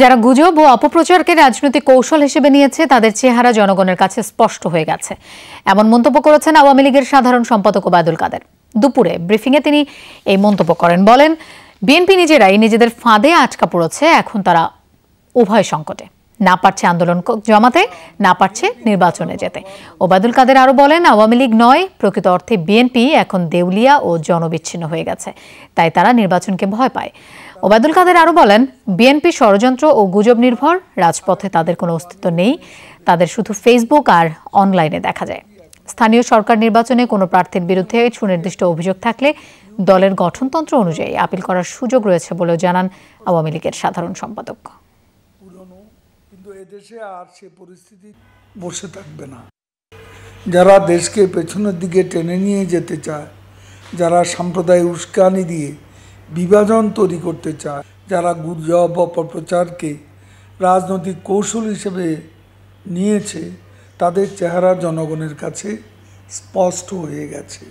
যারা গুজব ও অপপ্রচারকে রাজনৈতিক কৌশল হিসেবে নিয়েছে, তাদের চেহারা জনগণের কাছে স্পষ্ট হয়ে গেছে। এমন মন্তব্য করেছেন আওয়ামী লীগের সাধারণ সম্পাদক ওবায়দুল কাদের। দুপুরে ব্রিফিংয়ে তিনি এই মন্তব্য করেন, বলেন, বিএনপি নিজেরাই নিজেদের ফাঁদে আটকা পড়েছে, এখন তারা উভয় সংকটে। না পারছে আন্দোলন জমাতে, না পারছে নির্বাচনে যেতে। ওবায়দুল কাদের আরও বলেন, আওয়ামী লীগ নয়, প্রকৃত অর্থে বিএনপি এখন দেউলিয়া ও জনবিচ্ছিন্ন হয়ে গেছে, তাই তারা নির্বাচনকে ভয় পায়। ওবায়দুল কাদের আরও বলেন, বিএনপি ষড়যন্ত্র ও গুজব নির্ভর, রাজপথে তাদের কোনো অস্তিত্ব নেই, তাদের শুধু ফেসবুক আর অনলাইনে দেখা যায়। স্থানীয় সরকার নির্বাচনে কোনো প্রার্থীর বিরুদ্ধে সুনির্দিষ্ট অভিযোগ থাকলে দলের গঠনতন্ত্র অনুযায়ী আপিল করার সুযোগ রয়েছে বলেও জানান আওয়ামী লীগের সাধারণ সম্পাদক। কিন্তু এদেশে আর সে পরিস্থিতি বসে থাকবে না। যারা দেশকে পেছনের দিকে টেনে নিয়ে যেতে চায়, যারা সাম্প্রদায়িক উস্কানি দিয়ে বিভাজন তৈরি করতে চায়, যারা গুজব অপপ্রচারকে রাজনৈতিক কৌশল হিসেবে নিয়েছে, তাদের চেহারা জনগণের কাছে স্পষ্ট হয়ে গেছে।